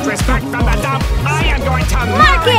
respect from the dump, I am going to Mark